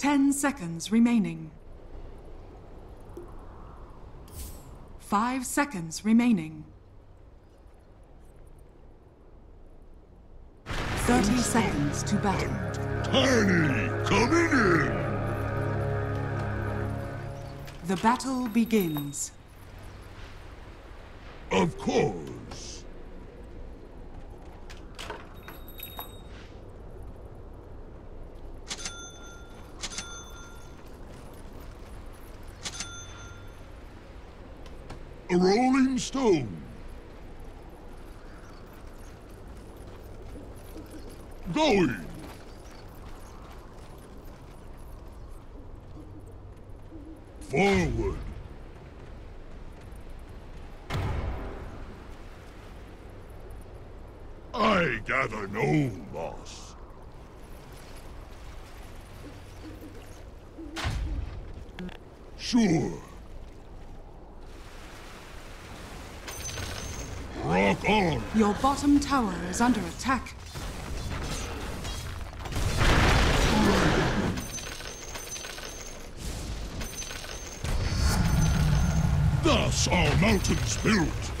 Ten seconds remaining. Five seconds remaining. Thirty seconds to battle. Tiny, coming in! The battle begins. Of course. A rolling stone. Going. Forward. I gather no loss. Sure. Rock on. Your bottom tower is under attack. Thus are mountains built.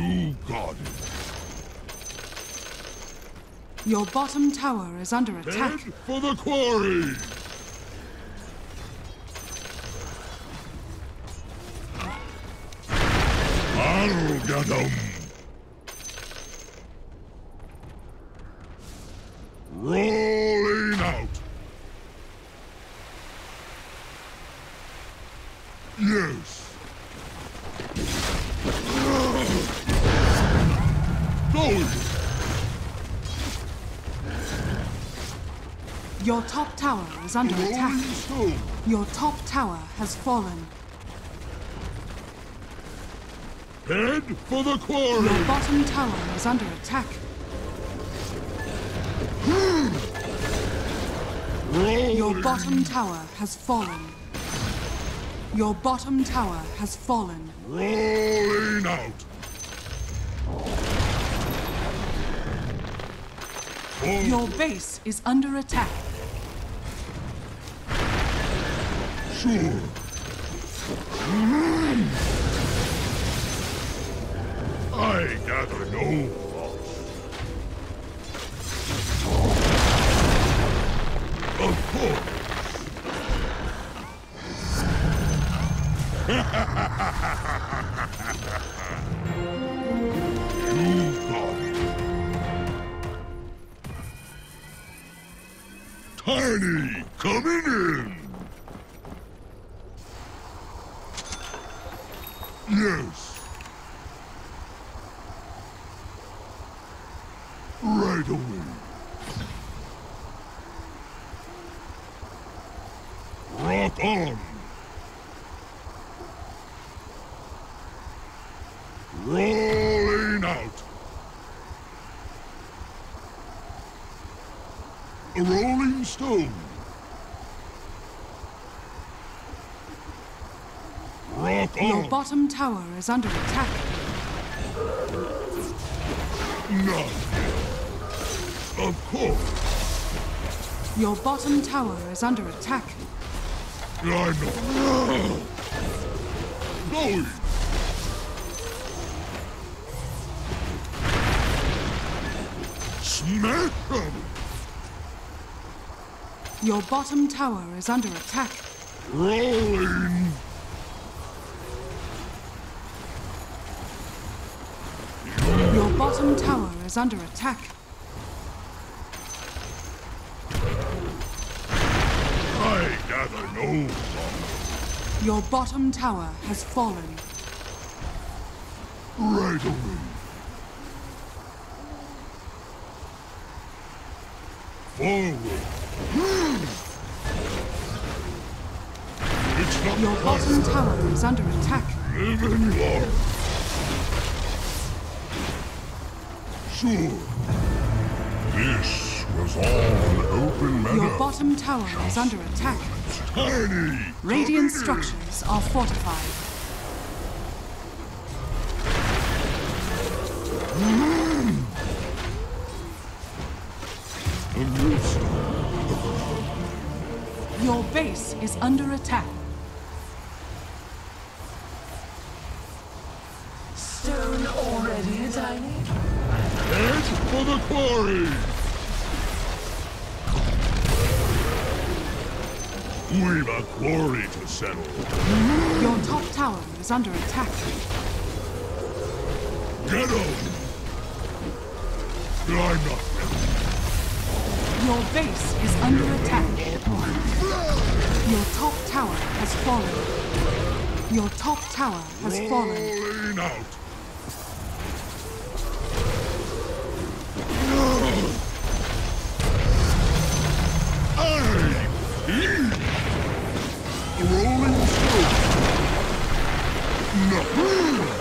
You got it. Your bottom tower is under attack. Head for the quarry. I'll get. Rolling out. Yes. Going. Your top tower is under attack. Your top tower has fallen. Head for the quarry. Your bottom tower is under attack. Your bottom tower has fallen. Your bottom tower has fallen. Rolling out. Your base is under attack. I gather no loss. Of course. you got. Tiny, coming in. Yes. Right away. Rock on. Rolling out. A rolling stone. Rock Your on. Bottom tower is under attack. None. Of course. Your bottom tower is under attack. I know. Going. Smack them. Your bottom tower is under attack. Rolling. Is under attack. I gather no. Your bottom tower has fallen. Right away. Forward. It's not Your bottom tower is under attack. Living sure. This was all an open matter. Your bottom tower is under attack. Tiny! Radiant structures are fortified. Your base is under attack. Quarry to settle. Your top tower is under attack. Get him! I'm not ready. Your base is under attack. Your top tower has fallen. Your top tower has fallen. Rolling out. I eat. Rolling stone. No.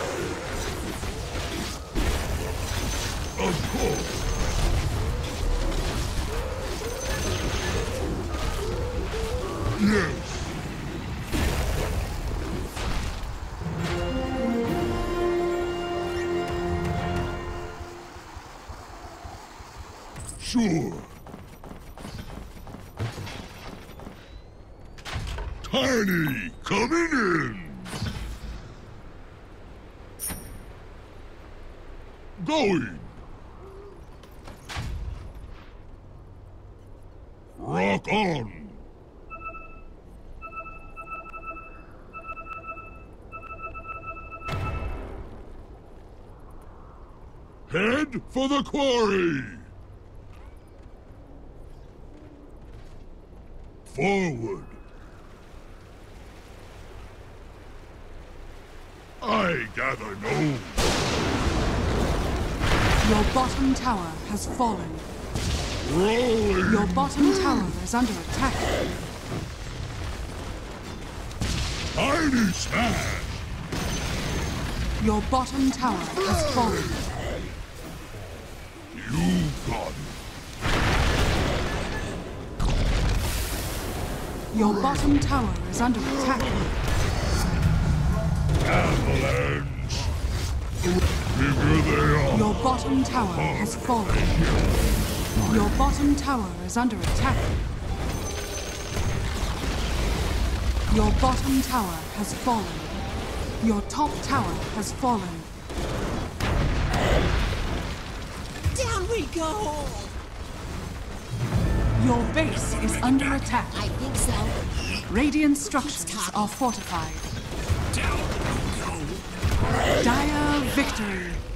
For the quarry. Forward. I gather no. Your bottom tower has fallen. Rolling. Your bottom tower is under attack. Tiny smash. Your bottom tower has fallen. Your bottom tower is under attack. Avalanche. Bigger they are. Your bottom tower has fallen. Your bottom tower is under attack. Your bottom tower has fallen. Your top tower has fallen. Down we go! Your base is under attack. I think so. Radiant structures are fortified. Dire victory.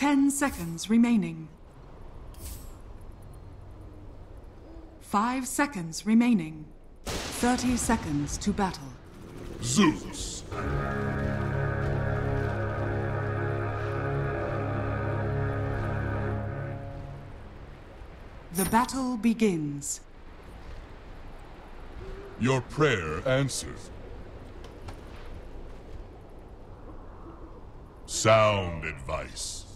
Ten seconds remaining. Five seconds remaining. Thirty seconds to battle. Zeus. The battle begins. Your prayer answered. Sound advice.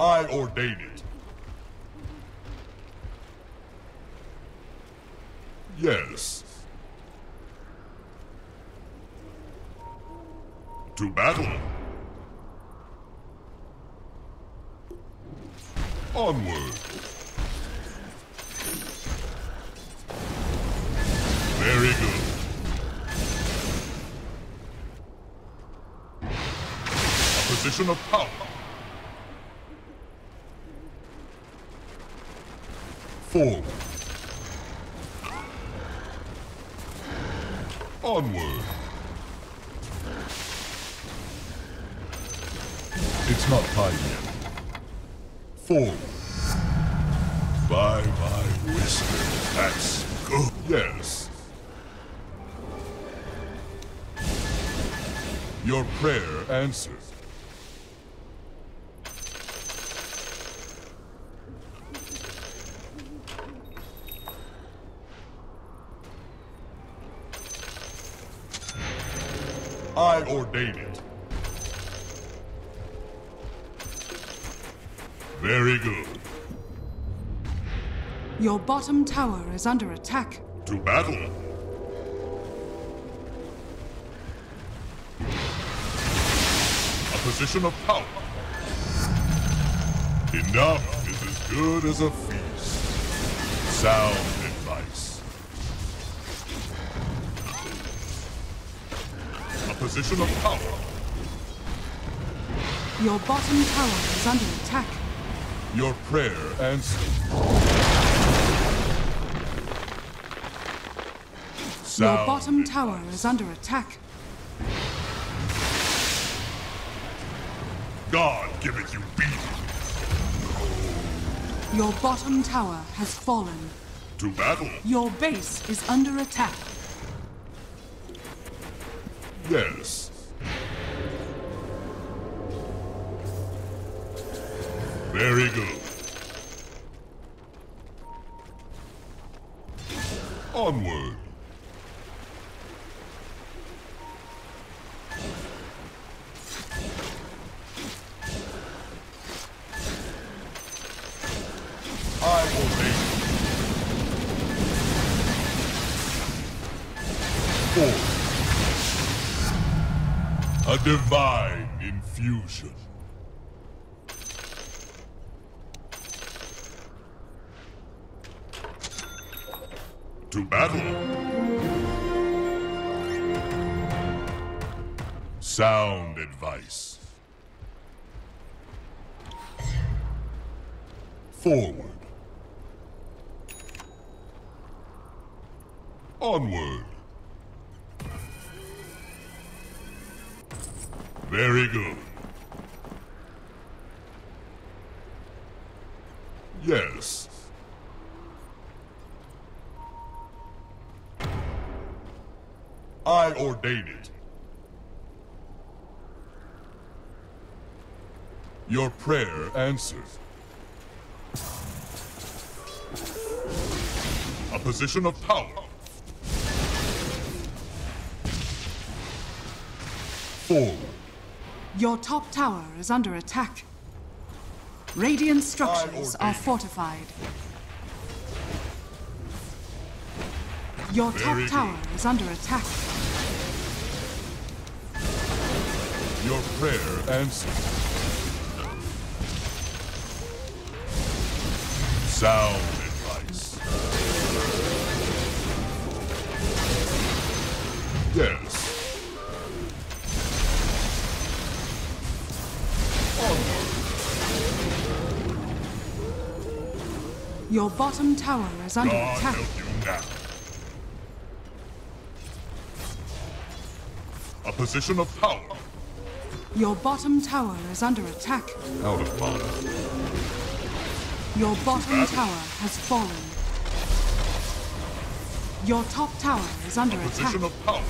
I ordain it. Yes. To battle. Onward. Very good. A position of power. Forward. Onward. It's not time yet. Forward. By my wisdom, that's good. Yes. Your prayer answered. Bottom tower is under attack. To battle. A position of power. Enough is as good as a feast. Sound advice. A position of power. Your bottom tower is under attack. Your prayer answered. Your bottom tower is under attack. God give it you beat. Your bottom tower has fallen. To battle. Your base is under attack. Yes. To battle. Sound advice. Forward. Onward. Answered. A position of power. Forward. Your top tower is under attack. Radiant structures are fortified. Your top Very good. tower is under attack. Your prayer answered. Sound advice. Yes. Your bottom tower is under God attack. help you now. A position of power. Your bottom tower is under attack. Out of power. Your bottom tower has fallen. Your top tower is under attack. Position of power.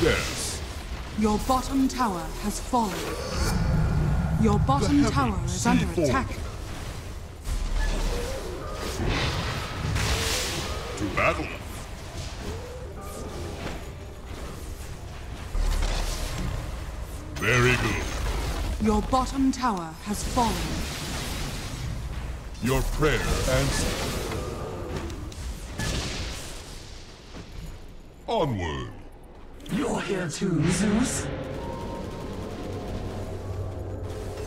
Yes. Your bottom tower has fallen. Your bottom tower is under attack. To battle. Your bottom tower has fallen. Your prayer answered. Onward. You're here too, Zeus?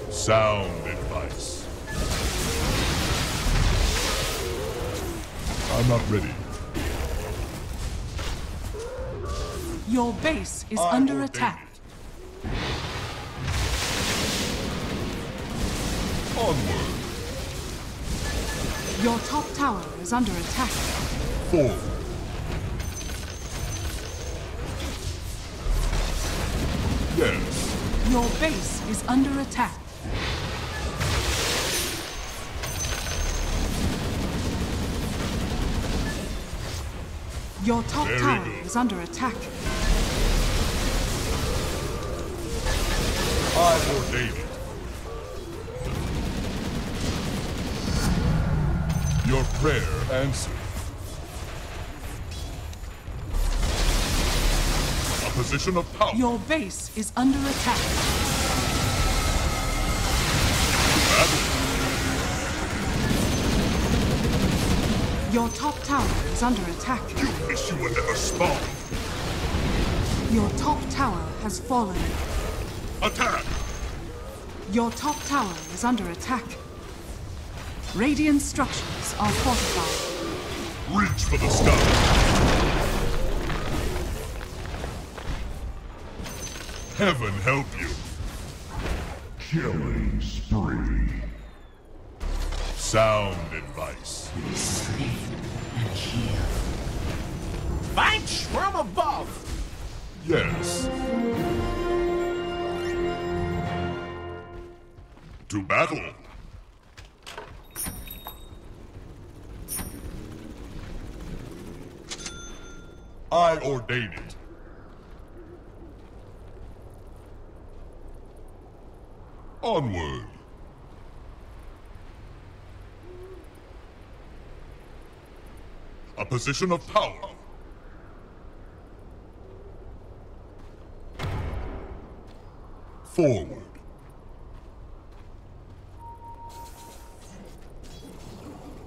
Sound advice. I'm not ready. Your base is I under ordain attack. Your top tower is under attack. Forward. Yes. Your base is under attack. Your top Very tower is under attack. I ordain prayer answered. A position of power. Your base is under attack. Battle. Your top tower is under attack. You wish you were never spawned. Your top tower has fallen. Attack! Your top tower is under attack. Radiant structures are fortified. Reach for the sky. Heaven help you. Killing spree. Sound advice. Sleep and heal. Find from above! Yes. To battle. I ordain it. Onward. A position of power. Forward.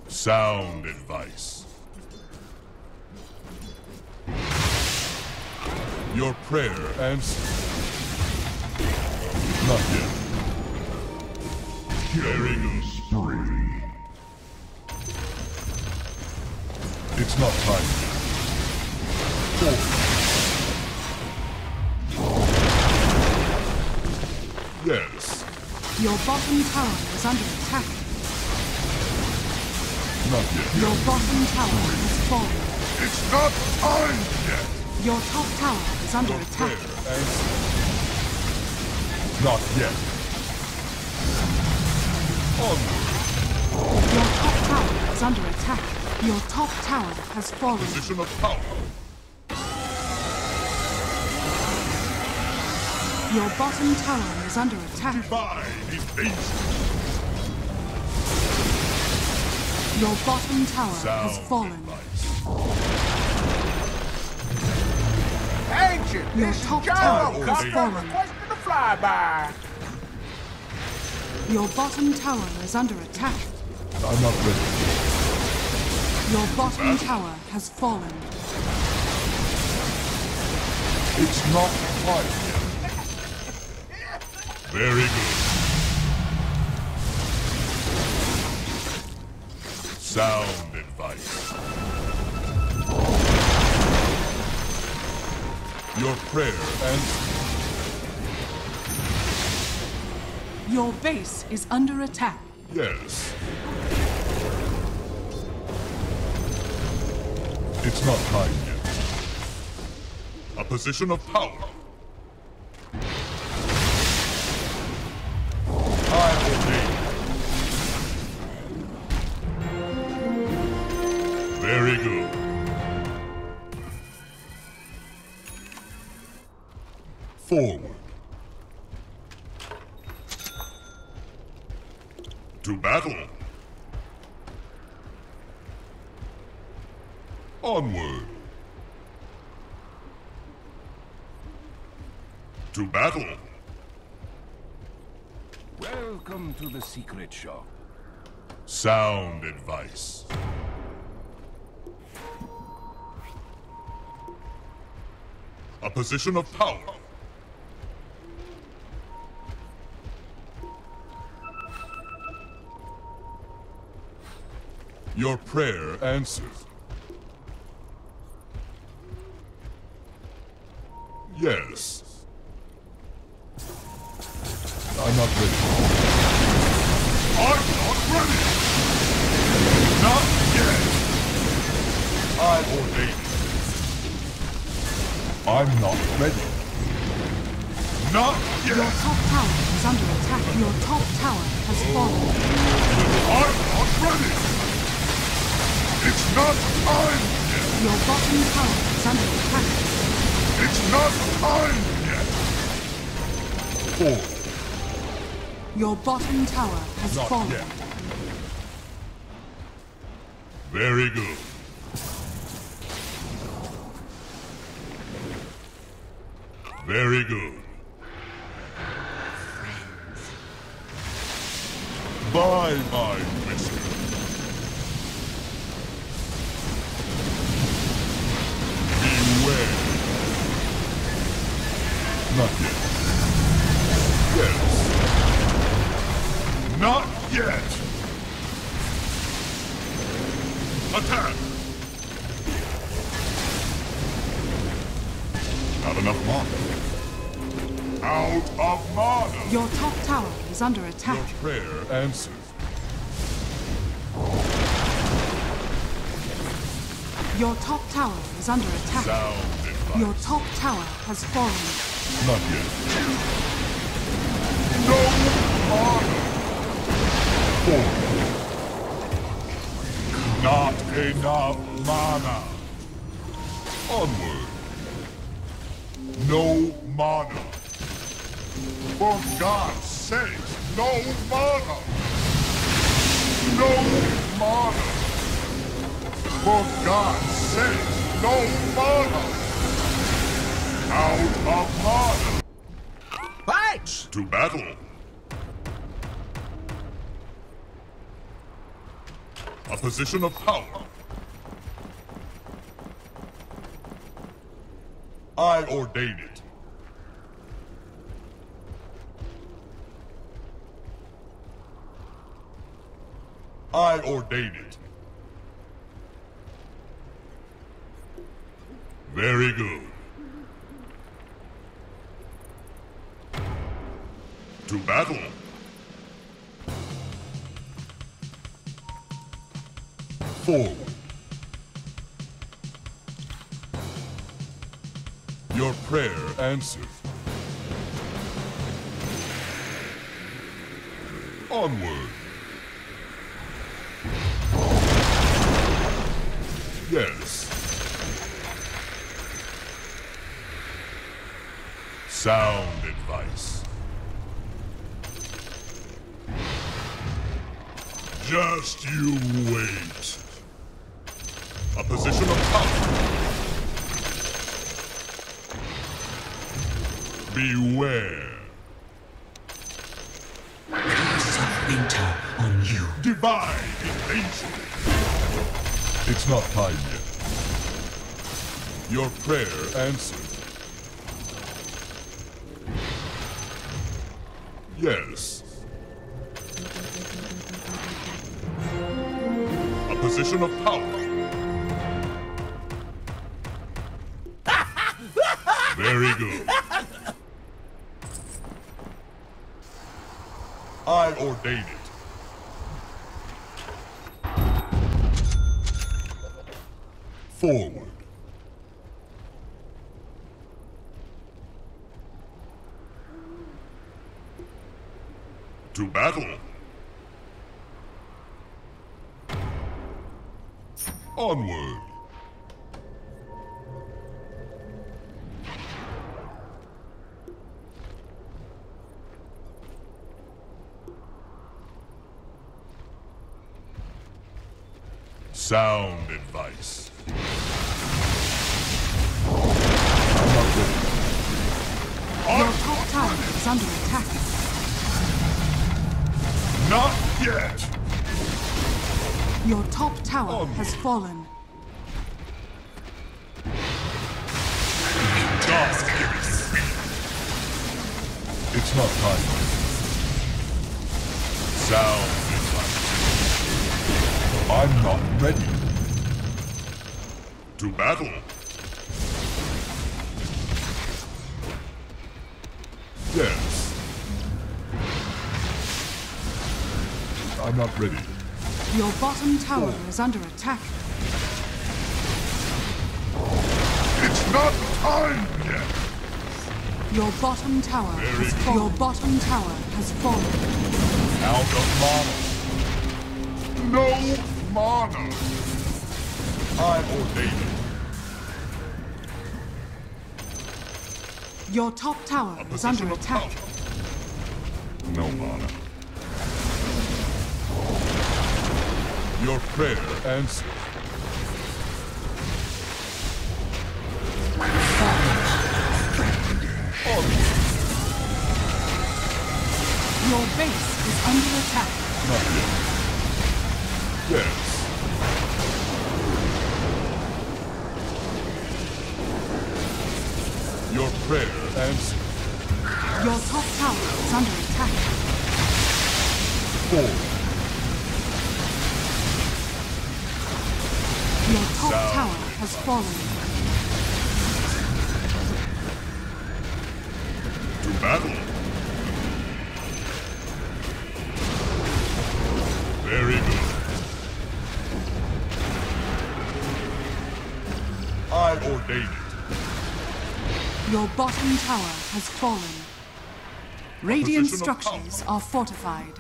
Sound advice. Your prayer answered. Not yet. Good. Spree. It's not time yet. Yes. Your bottom tower is under attack. Not yet. Your bottom tower has fallen. It's not time yet. Your top tower is under attack. Not yet. Onward. Your top tower is under attack. Your top tower has fallen. Position of power. Your bottom tower is under attack. Your bottom tower has fallen. advice. Your this top tower has Come fallen. from flyby. Your bottom tower is under attack. I'm not ready. Your bottom tower has fallen. It's not time yet. Very good. Sound advice. Your prayer answered. Your base is under attack. Yes. It's not time yet. A position of power. Secret shop. Sound advice. A position of power. Your prayer answered. Attack! Not enough mana. Out of mana! Your top tower is under Your attack. prayer answered. Your top tower is under attack. Sound. Your top tower has fallen. Not yet. No mana! Four. Not enough mana. Onward. No mana. For God's sake, no mana. No mana. For God's sake, no mana. Out of mana. Fight! To battle. A position of power. I ordain it. I ordain it. Very good. To battle. Forward. Your prayer answered. Onward. Yes. Sound advice. Just you wait. A position of power. Beware. Curse of winter on you. Divine invasion. It's not time yet. Your prayer answered. Yes. A position of power. Very good. I ordain it. Forward. To battle. Onward. Sound advice. Your top tower is under attack. Not yet! Your top tower has fallen. Tower is under attack. It's not time yet. Your bottom tower Very has fallen. Your bottom tower has fallen. Out of mana. No mana. I ordain it. Your top tower is under attack. power. Your prayer answered. Fallen. To battle. Very good. I ordain it. Your bottom tower has fallen. Radiant structures are fortified.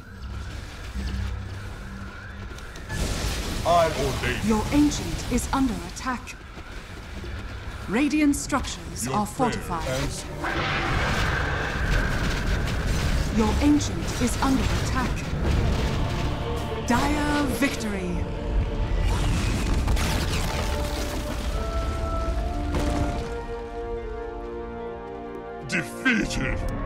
I ordain it. Your ancient is under attack. Radiant structures Your are fortified. answered. Your ancient is under attack. Dire victory. Defeated.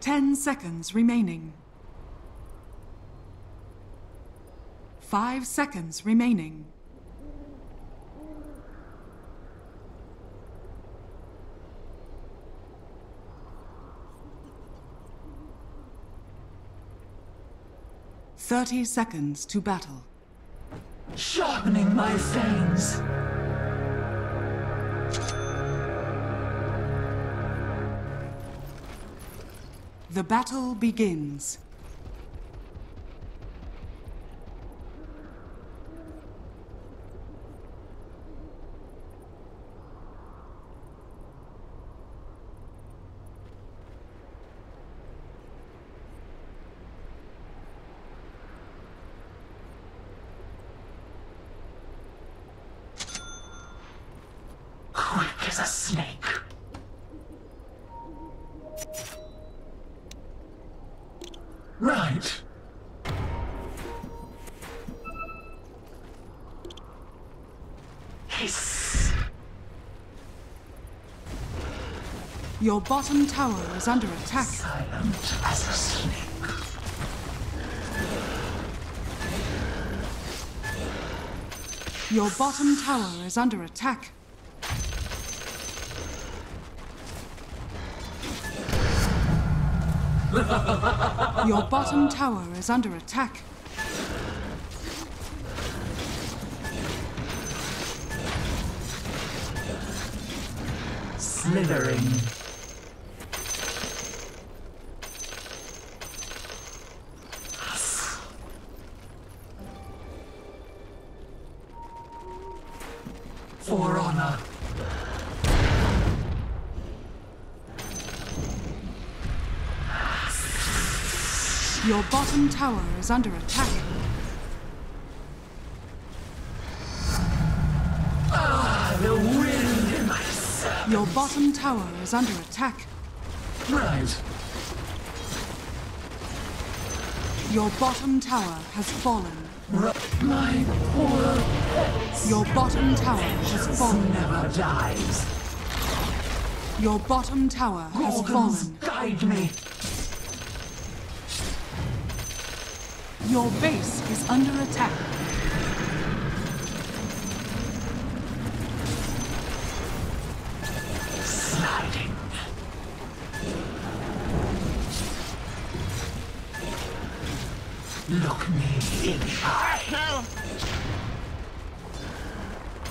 Ten seconds remaining. Five seconds remaining. Thirty seconds to battle. Sharpening my fangs. The battle begins. Your bottom tower is under attack. Silent as a snake. Your bottom tower is under attack. Your bottom tower is under attack. Slithering. For honor. Your bottom tower is under attack. The wind in my sail. Your bottom tower is under attack. Right. Your bottom tower has fallen. My poor Your bottom tower has fallen. never dies. Your bottom tower has Gorgons, fallen. guide me. Your base is under attack.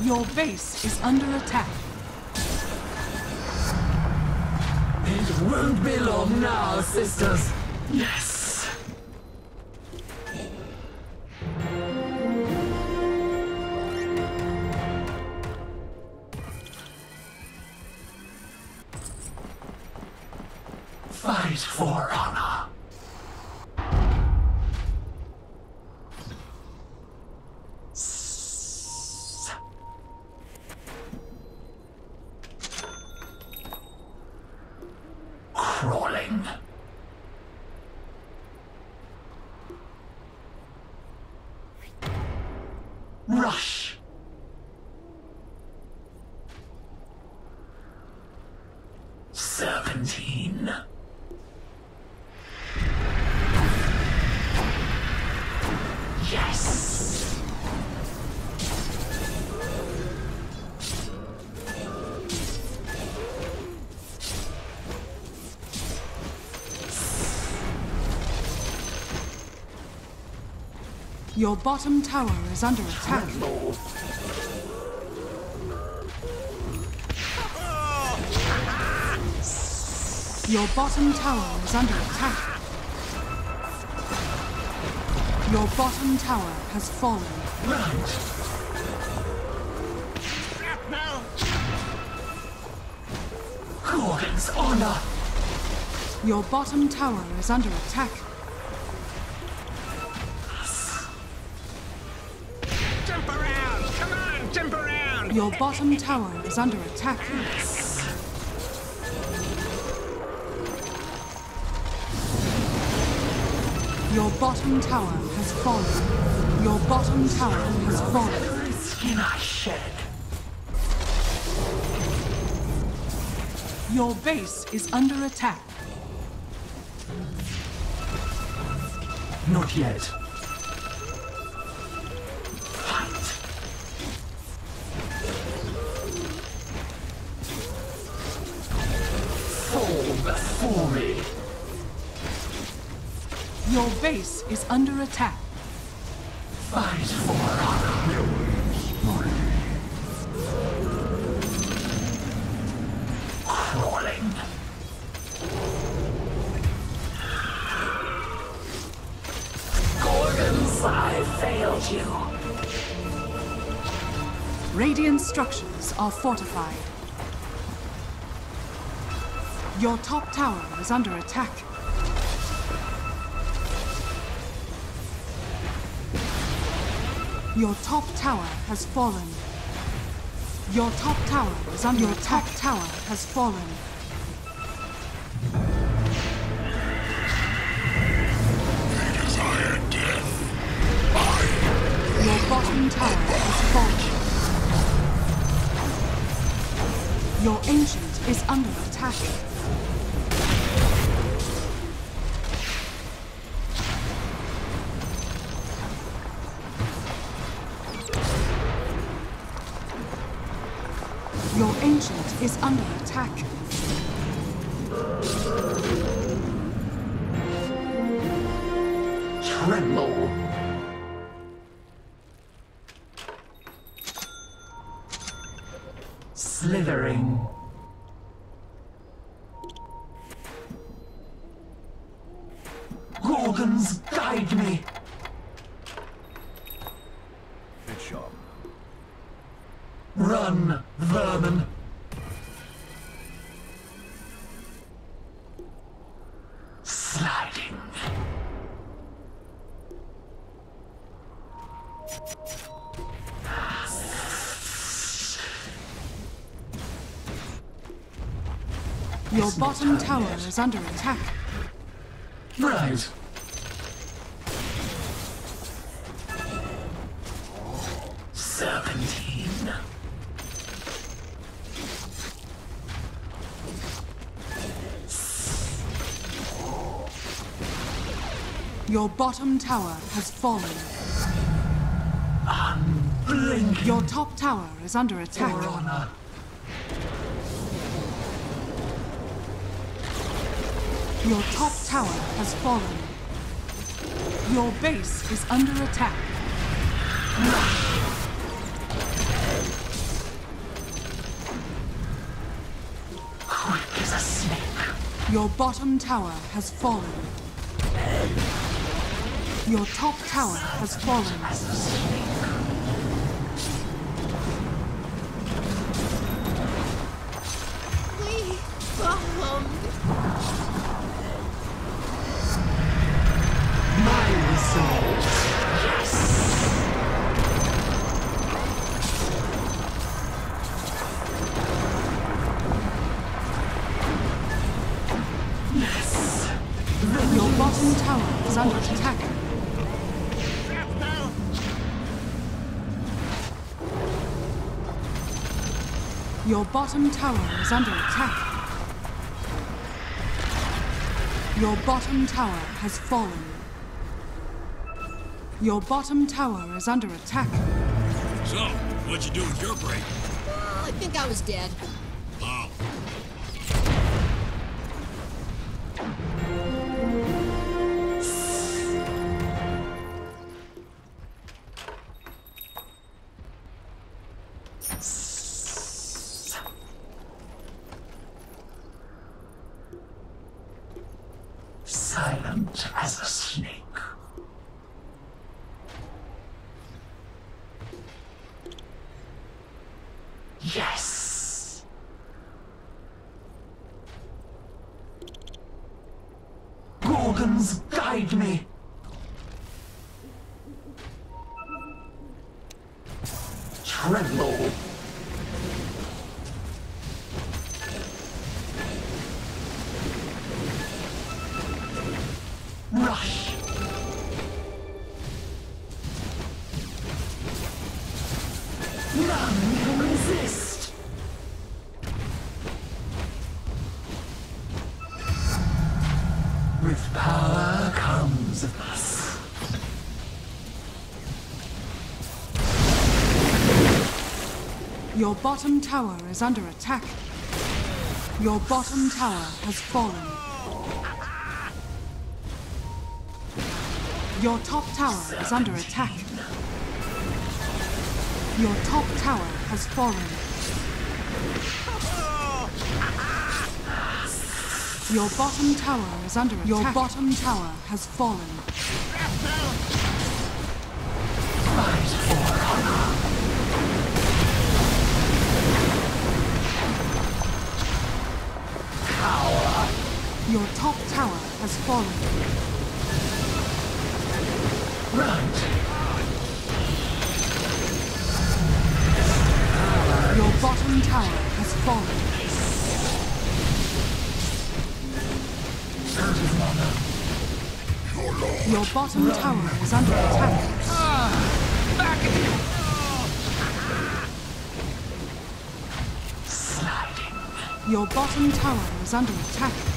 Your base is under attack. It won't be long now, sisters. Yes. Your bottom tower is under attack. Your bottom tower is under attack. Your bottom tower has fallen. Honor. Your bottom tower is under attack. Your bottom tower is under attack. Your bottom tower has fallen. Your bottom tower has fallen. Skin I shed. Your base is under attack. Not yet. Base is under attack. Fight for our honor. Crawling. Gorgons, I failed you. Radiant structures are fortified. Your top tower is under attack. Your top tower has fallen. Your top tower is under your top tower has fallen. Desire death. I Your bottom tower has fallen. Your ancient is under attack. Is under attack. Your bottom tower is under attack. Right. Serpentine. Your bottom tower has fallen. Blink Your top tower is under attack. Your top tower has fallen. Your base is under attack. Quick as a snake. Your bottom tower has fallen. Your top tower has fallen. Your bottom tower is under attack. Your bottom tower has fallen. Your bottom tower is under attack. So, what'd you do with your break? Oh, I think I was dead. Your bottom tower is under attack. Your bottom tower has fallen. Your top tower is under attack. Your top tower has fallen. Your bottom tower is under attack. Your bottom tower has fallen. Your top tower has fallen. Right. Your bottom tower has fallen. Your bottom tower is under attack. Back again. Sliding. Your bottom tower is under attack.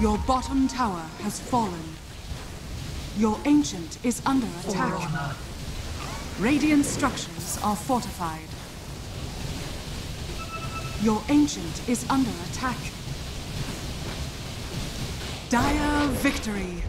Your bottom tower has fallen. Your ancient is under oh, attack. Radiant structures are fortified. Your ancient is under attack. Dire victory.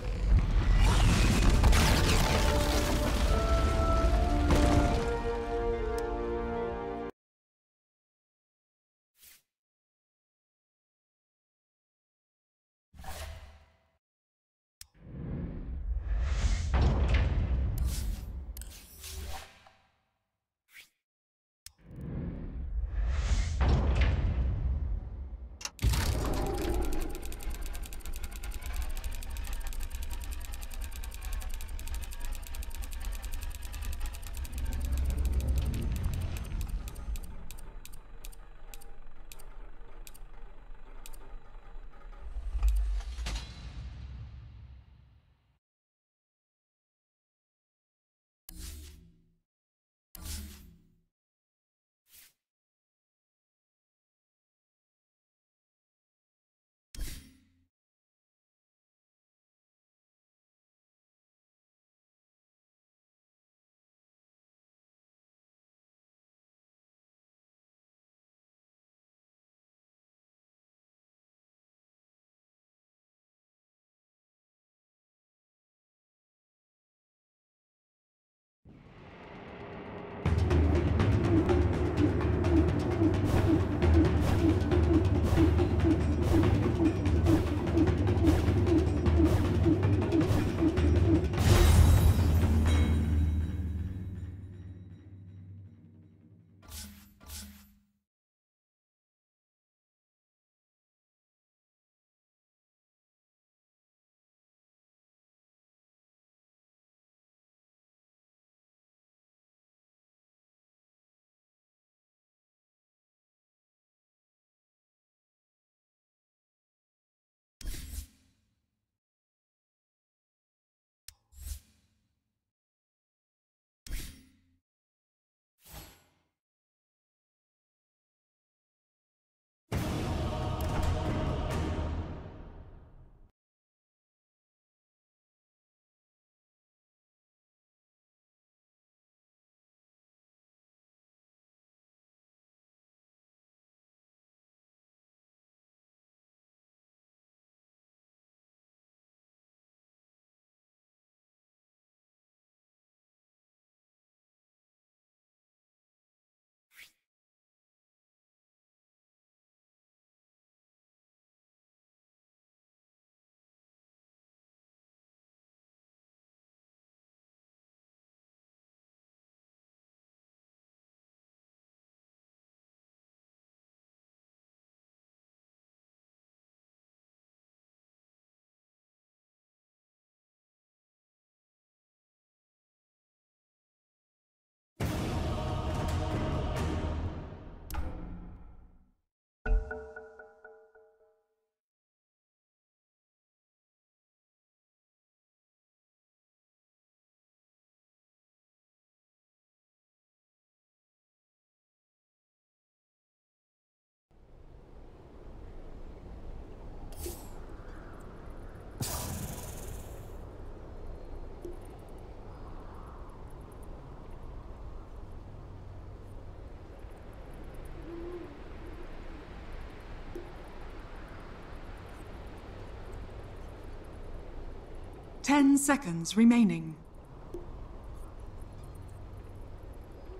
Ten seconds remaining.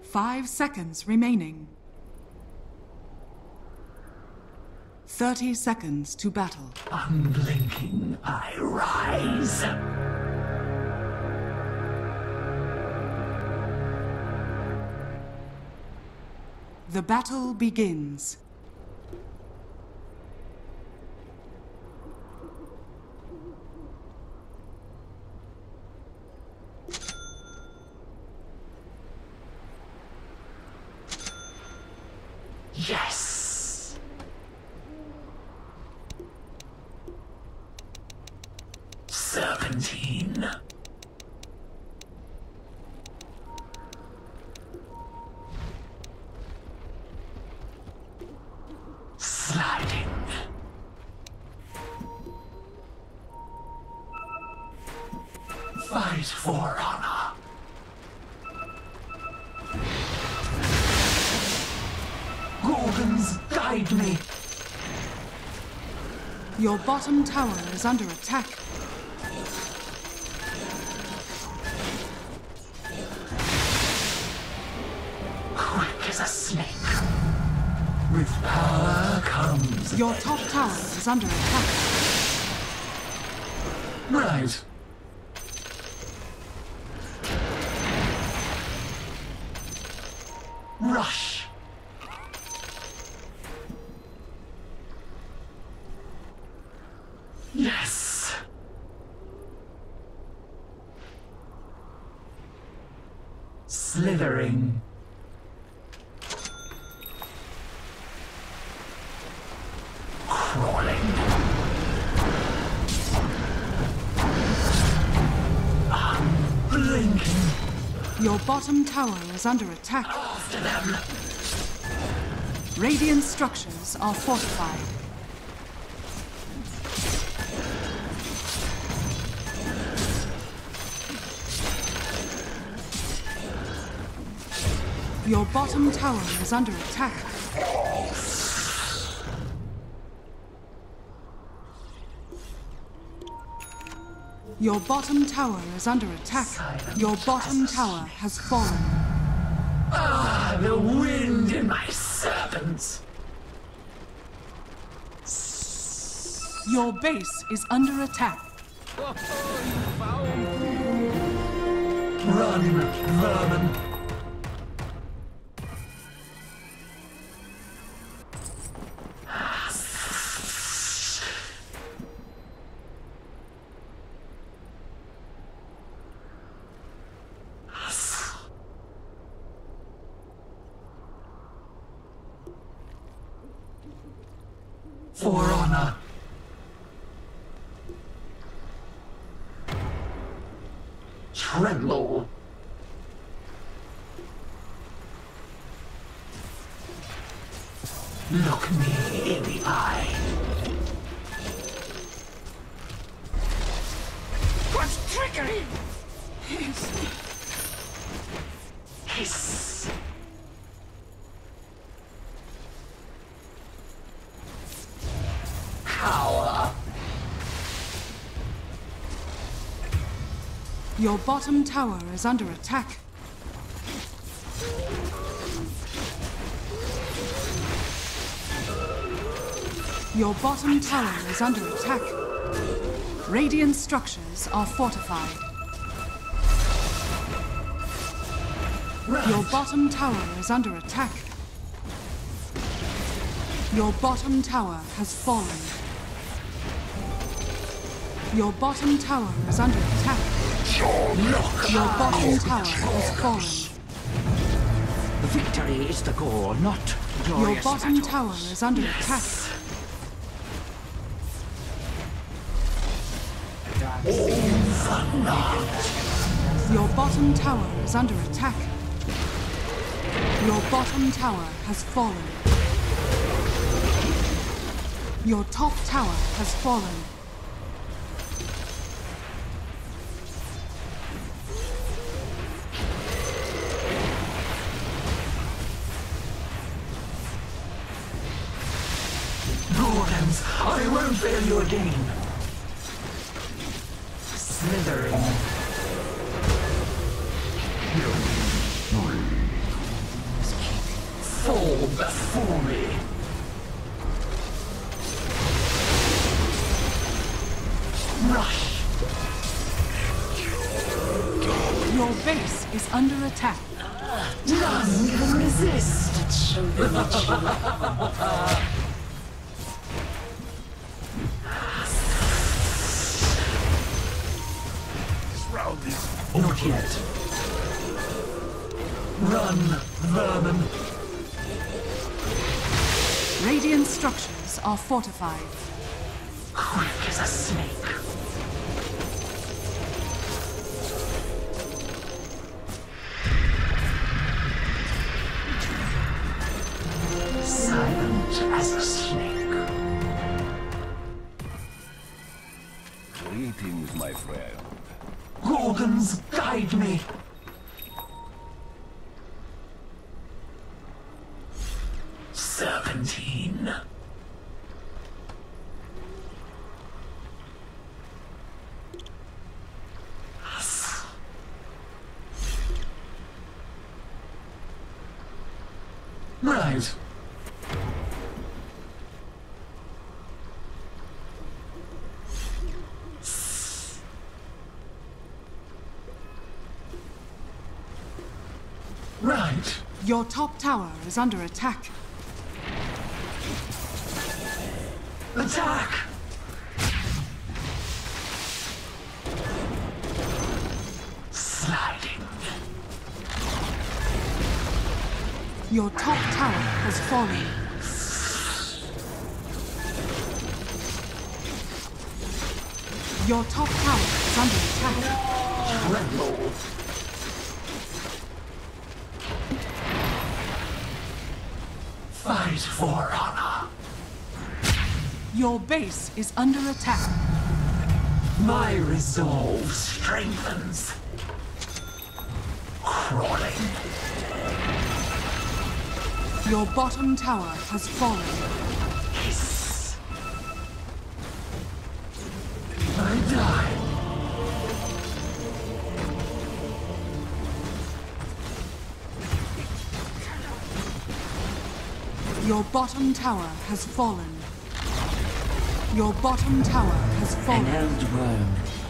Five seconds remaining. Thirty seconds to battle. Unblinking, I rise. The battle begins. Fight for honor. Gorgons, guide me. Your bottom tower is under attack. Quick as a snake. With power comes. Your top tower is under attack. Right. Bottom tower is under attack. after them. Radiant structures are fortified. Your bottom tower is under attack. Your bottom tower is under attack. Your bottom tower has fallen. Ah, the wind in my serpents. Your base is under attack. Run, vermin. Your bottom tower is under attack. Your bottom tower is under attack. Radiant structures are fortified. Your bottom tower is under attack. Your bottom tower has fallen. Your bottom tower is under attack. Your bottom tower has fallen. Victory is the goal, not Your bottom battles. tower is under attack. Your bottom tower is under attack. Your bottom tower has fallen. Your top tower has fallen. Gorgons, Your top tower is under attack. Attack! Sliding. Your top tower has fallen. Your top tower is under attack. Tremble. For honor. Your base is under attack. My resolve strengthens. Crawling. Your bottom tower has fallen. Hiss. I die. Your bottom tower has fallen. Your bottom tower has fallen. An. Eldwurm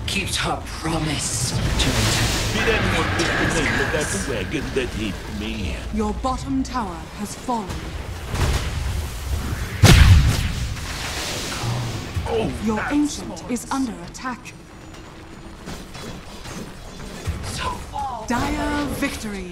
keeps her promise to return. Did anyone get the name of that wagon that hit me? Your bottom tower has fallen. Oh, Your ancient is under attack. So Dire victory.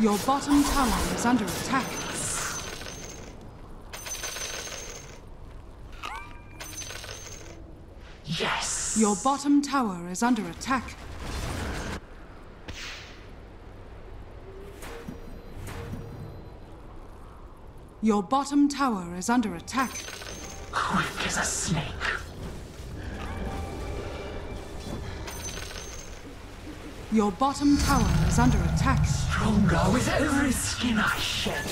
Your bottom tower is under attack. Yes. Your bottom tower is under attack. Your bottom tower is under attack. Quick as a snake. Your bottom tower is under attack. Stronger with every skin I shed.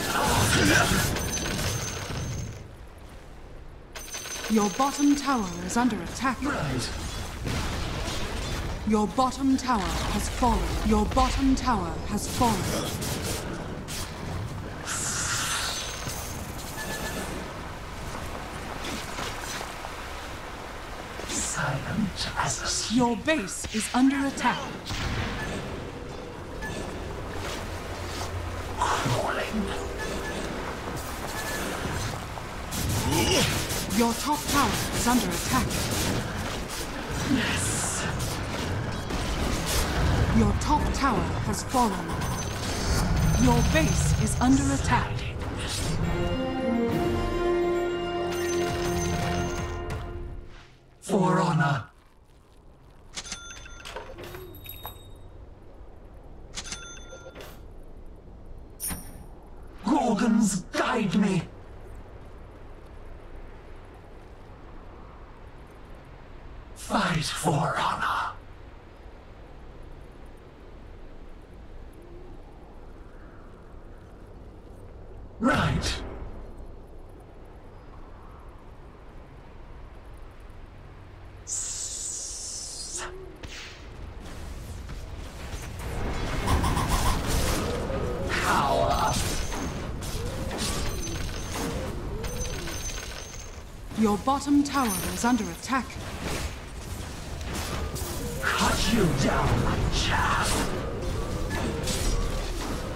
Your bottom tower is under attack. Right. Your bottom tower has fallen. Your bottom tower has fallen. Silent as a snake. Your base is under attack. Your top tower is under attack. Yes. Your top tower has fallen. Your base is under attack. Bottom tower is under attack. Cut you down like chaff.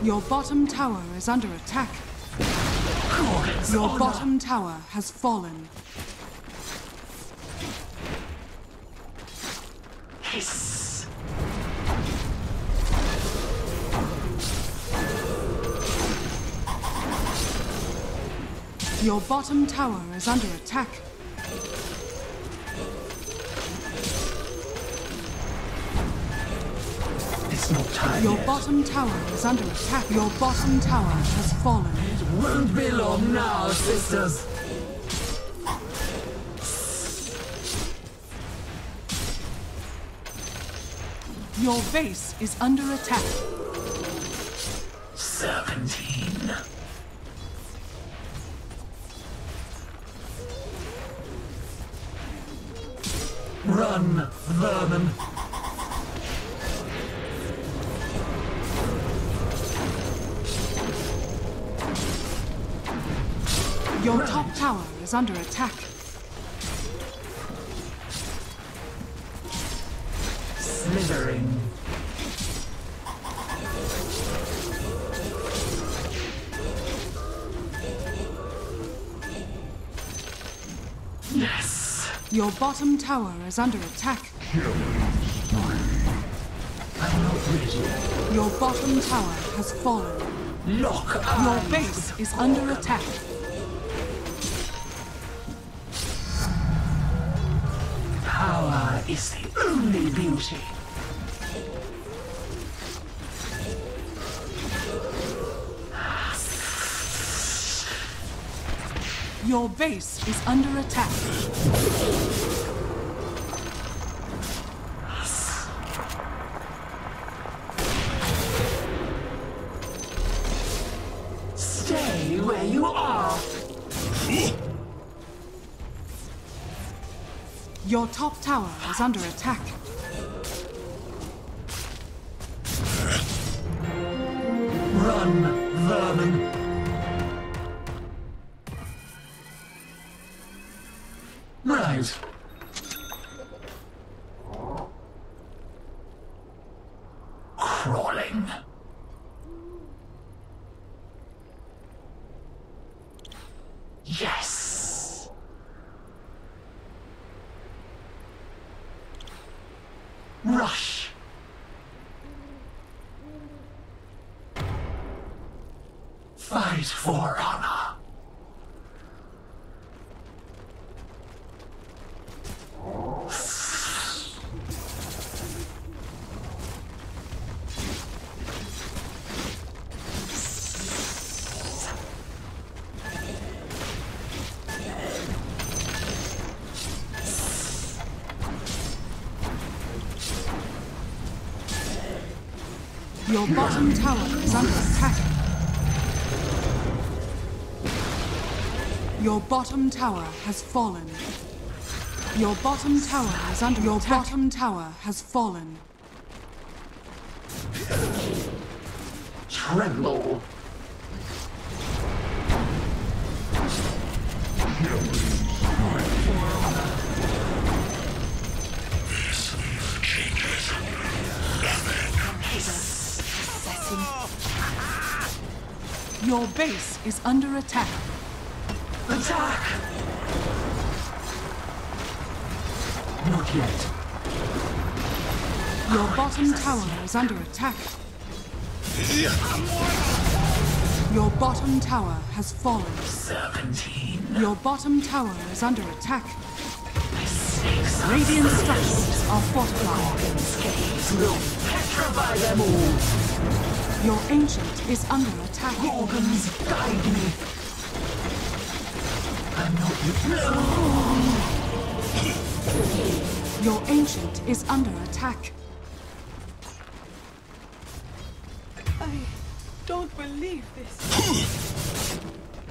Your bottom tower is under attack. Gorgons, Your honor. bottom tower has fallen. Hiss. Your bottom tower is under attack. Your bottom tower is under attack. Your bottom tower has fallen. It Won't be long now, sisters. Your base is under attack. Seventeen. Run, is under attack. Slithering. Yes. Your bottom tower is under attack. I know ready. Your bottom tower has fallen. Lock Your base is under attack. Is the only beauty. Your base is under attack. Under attack. Your bottom tower is under attack. Your bottom tower has fallen. Your bottom tower is under your bottom tower has fallen. Tremble. Your base is under attack. Attack! Not yet. Your bottom tower is under attack. Your bottom tower has fallen. Serpentine. Your bottom tower is under attack. Radiant structures are fortified. will petrify them all. Your ancient is under attack. Gorgons guide me. I'm not Your ancient is under attack. I don't believe this.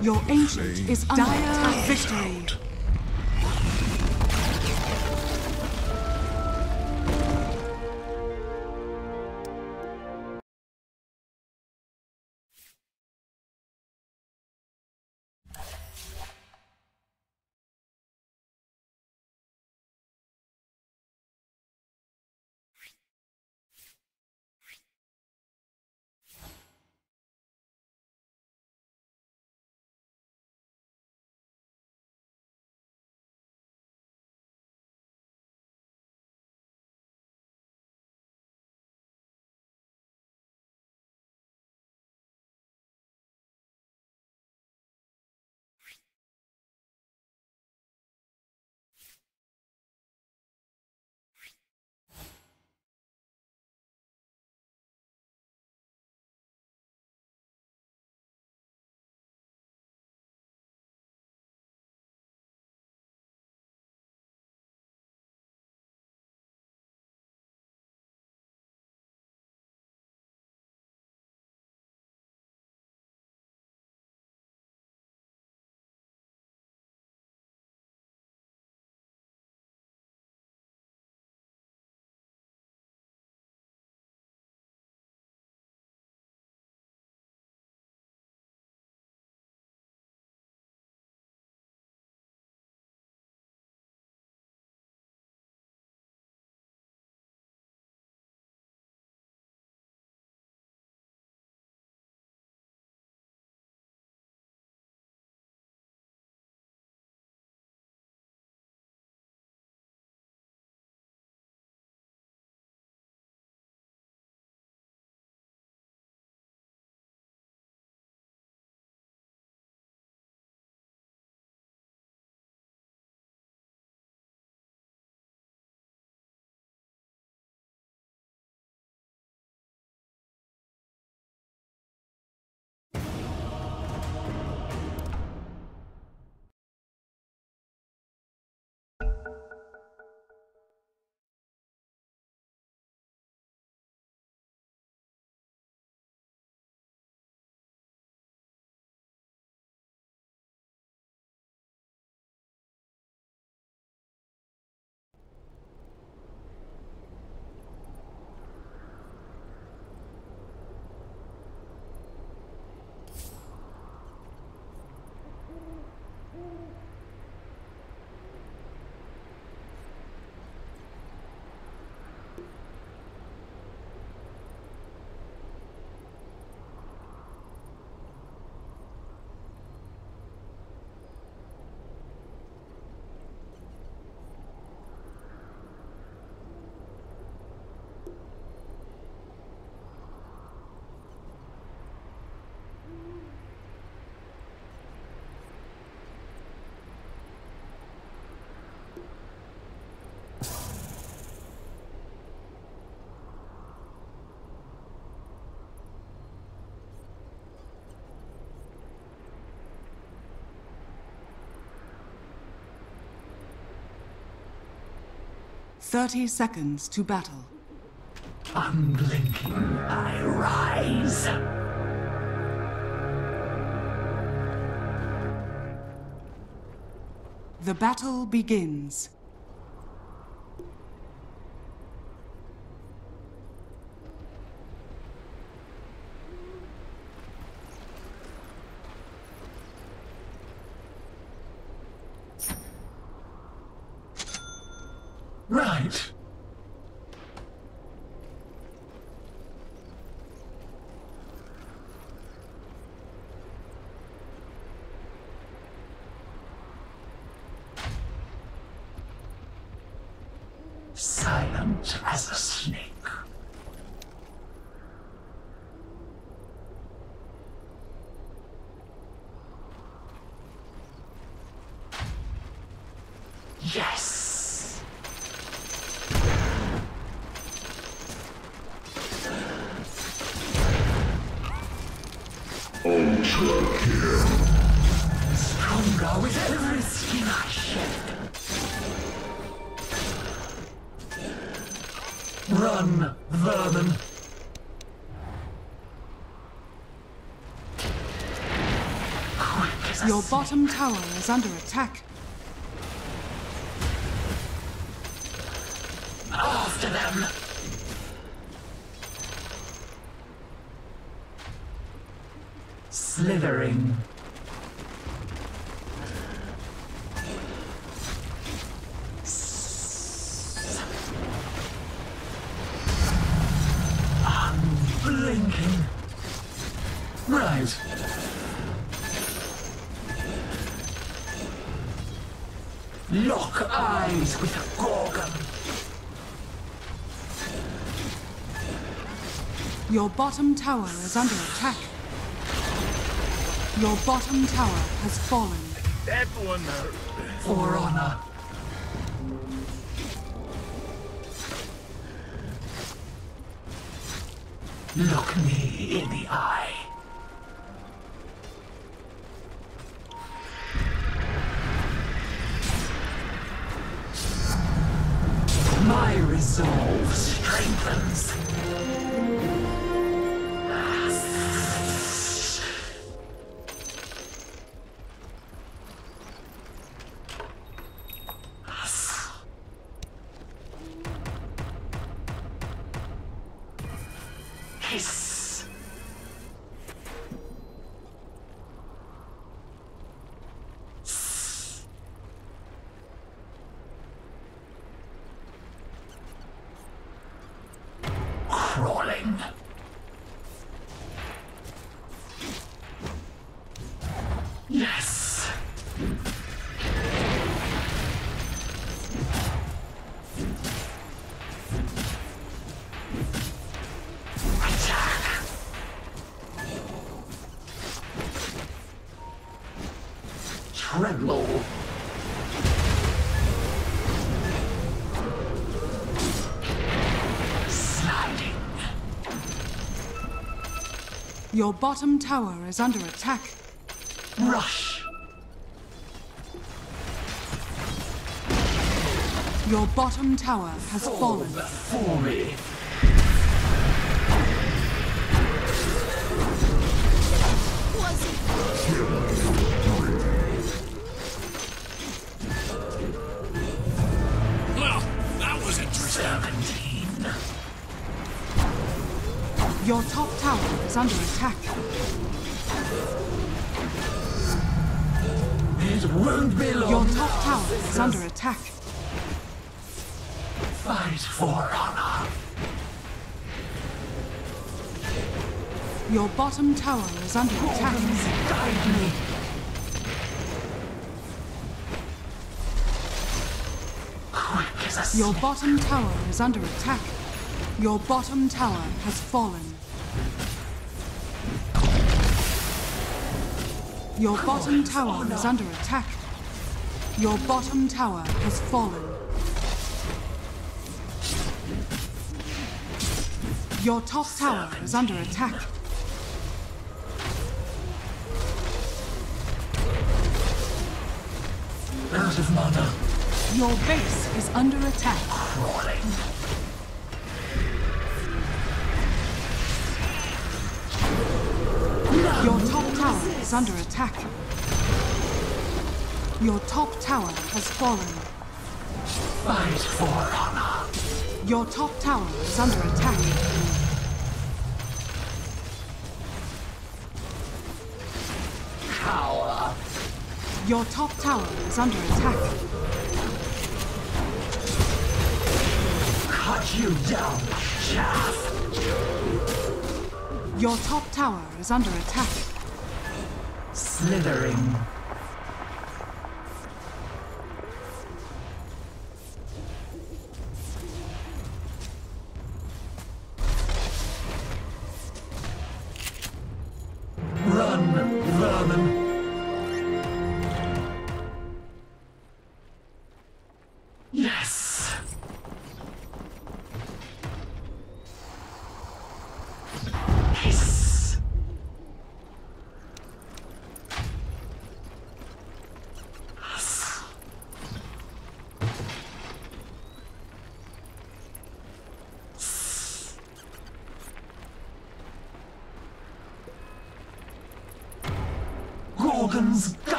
Your ancient is under attack. Victory. 30 seconds to battle. Unblinking, I rise. The battle begins. Right. Silent as a snake. Yes. Ultra kill. Stronger with every skin I shed. Run, vermin. Quick as a Your bottom tower is under attack. After them. Slithering. Your bottom tower is under attack. Your bottom tower has fallen. That one hurt. For honor. Look me in the eye. Your bottom tower is under attack. Rush. Your bottom tower has fallen. Before me. Your bottom tower is under attack. Guide me. Quick as a Your bottom tower is under attack. Your bottom tower has fallen. Your bottom tower is under attack. Your bottom tower has fallen. Your top tower is under attack. Of mana. Your base is under attack. Your top tower is under attack. Your top tower has fallen. Fight for honor. Your top tower is under attack. Your top tower is under attack. Cut you down, chaff. Your top tower is under attack. Slithering.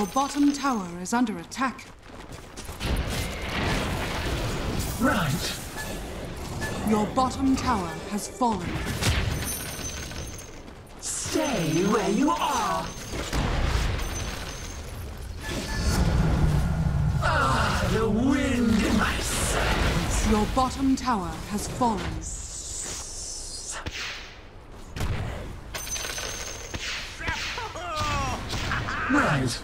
Your bottom tower is under attack. Right. Your bottom tower has fallen. Stay where you are. Ah, the wind in my sails. Your bottom tower has fallen. Right.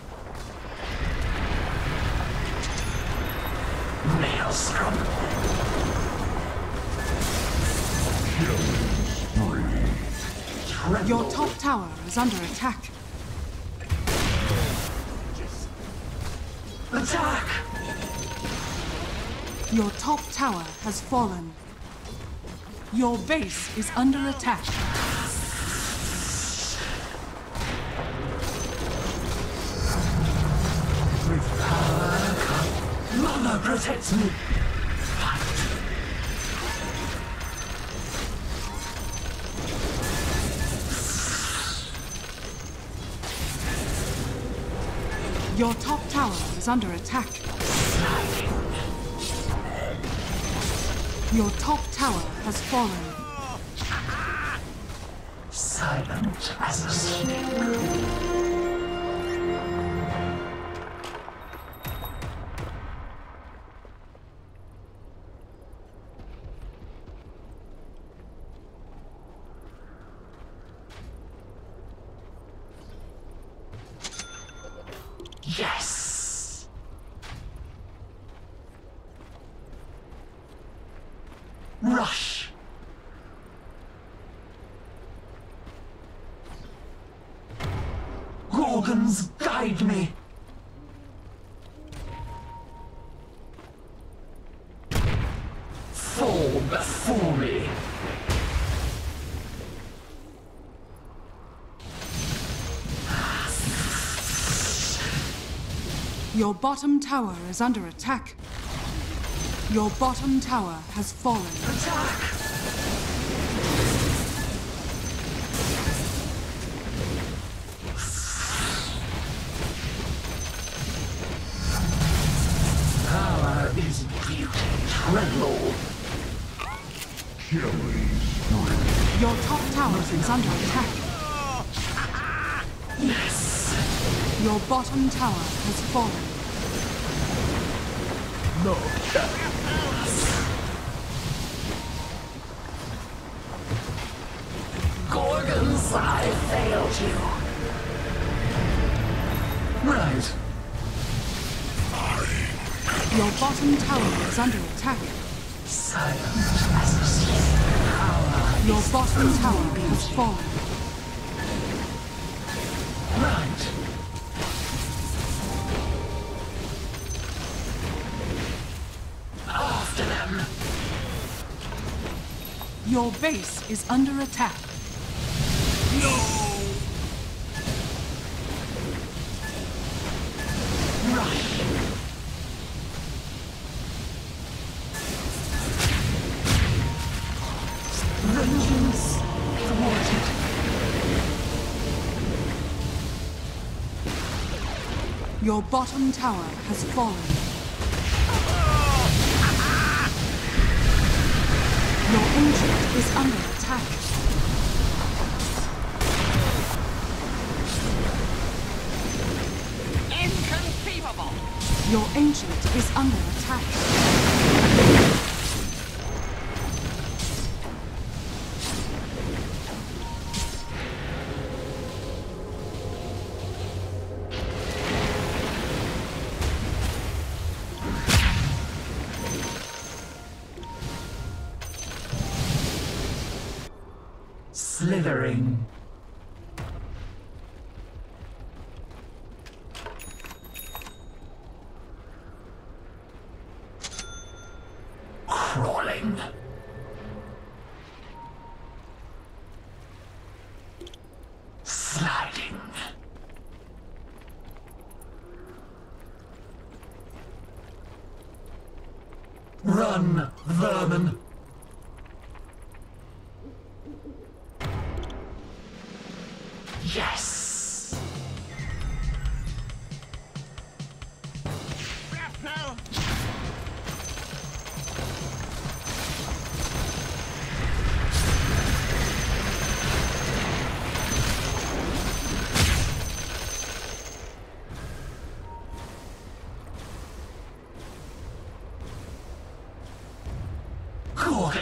Your top tower is under attack. Attack! Your top tower has fallen. Your base is under attack. With power. Protects me. Is under attack. Your top tower has fallen. Silent as a snake. Your bottom tower is under attack. Your bottom tower has fallen. Attack! Power is beauty. Tremble. Killing spree. Your top tower is under attack. Yes! Your bottom tower has fallen. No. Gorgons, I failed you. Right. Your bottom tower is under attack. Silent as a snake. Power Your bottom tower beauty. has fallen. Your base is under attack. No! Vengeance thwarted. Your bottom tower has fallen. Your ancient is under attack. Inconceivable! Your ancient is under attack.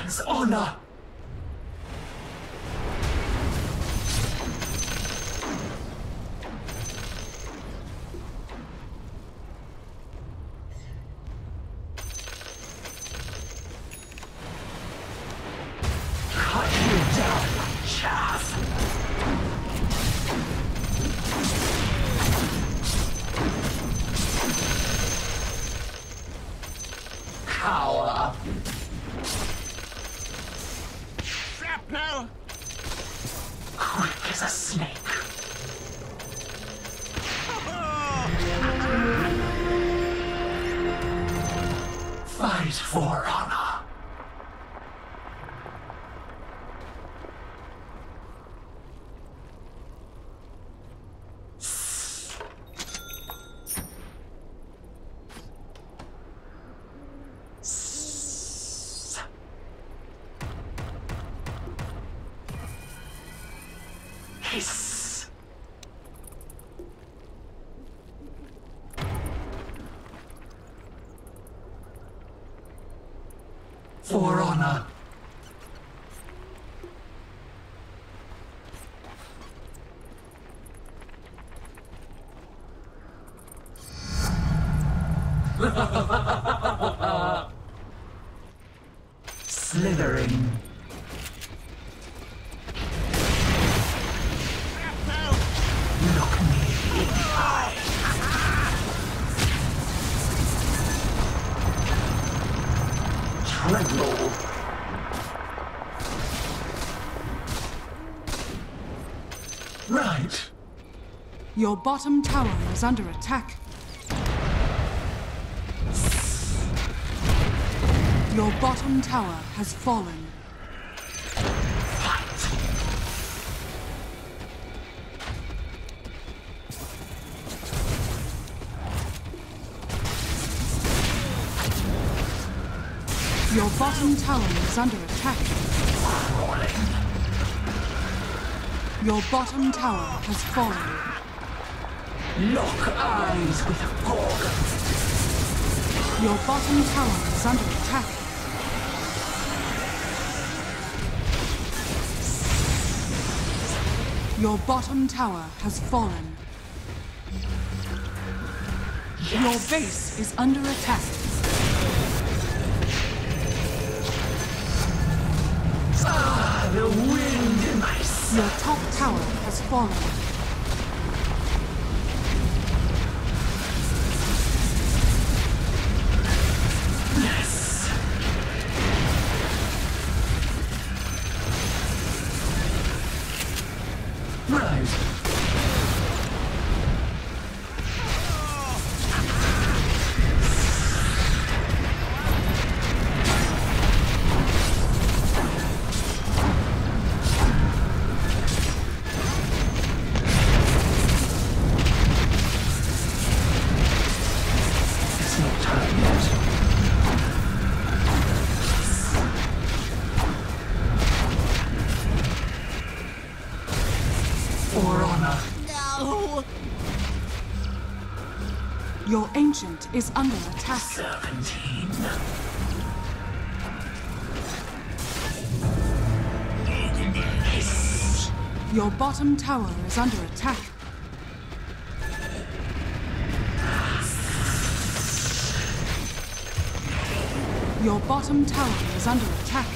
Gorgon's honor. For honor. Your bottom tower is under attack. Your bottom tower has fallen. Your bottom tower is under attack. Your bottom tower has fallen. Lock eyes with a Gorgon. Your bottom tower is under attack. Your bottom tower has fallen. Your base is under attack. Ah, the wind in my. Your top tower has fallen. Bottom tower is under attack. Your bottom tower is under attack.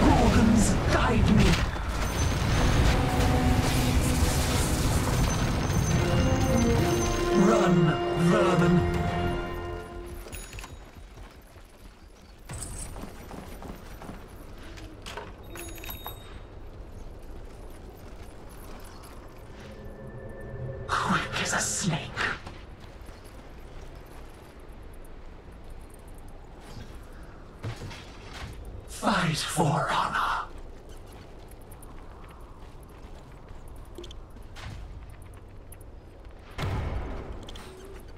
Gorgons, guide me. Run, vermin. Quick as a snake. Fight for honor.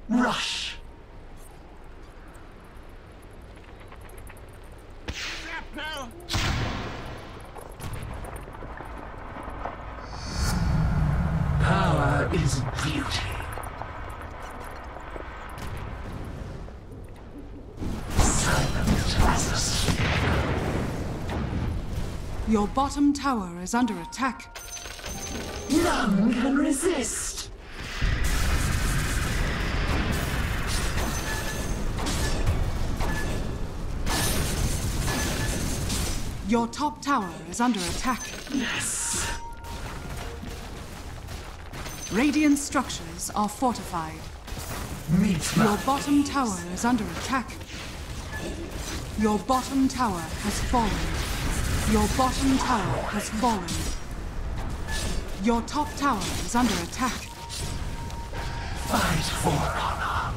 Rush. No! Power is beauty. Silent as a snake. Your bottom tower is under attack. None can resist. Your top tower is under attack. Yes. Radiant structures are fortified. Meet Your bottom tower is under attack. Your bottom tower has fallen. Your bottom tower has fallen. Your top tower is under attack. fight for honor.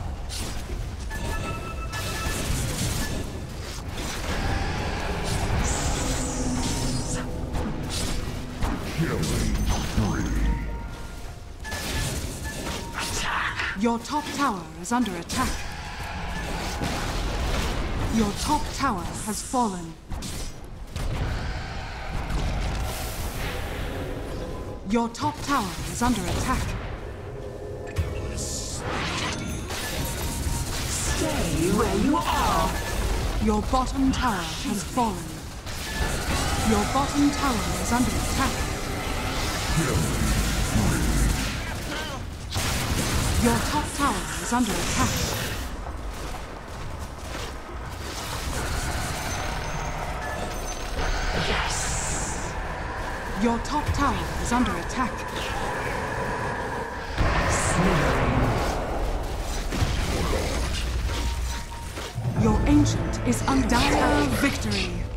Attack. Your top tower is under attack. Your top tower has fallen. Your top tower is under attack. Stay where you are. Your bottom tower has fallen. Your bottom tower is under attack. Your top tower is under attack. Your top tower is under attack. Your ancient is dire victory.